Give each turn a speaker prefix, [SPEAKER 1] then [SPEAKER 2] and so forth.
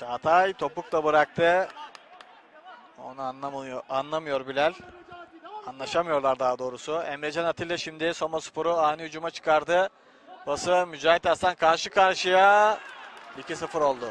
[SPEAKER 1] Çağatay topukla bıraktı. Onu anlamıyor, anlamıyor Bilal. Anlaşamıyorlar daha doğrusu. Emrecan Atilla şimdi Soma Spor'u ani hücuma çıkardı. Bası Mücahit Aslan karşı karşıya. 2-0 oldu.